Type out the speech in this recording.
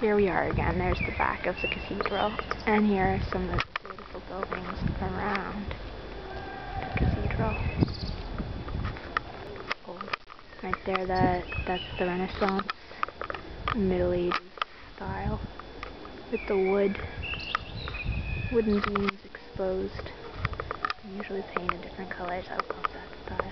here we are again. There's the back of the cathedral. And here are some of the beautiful buildings around the cathedral. Right there, that that's the Renaissance Middle Ages style with the wood wooden beams exposed. They usually painted different colors. I love that style.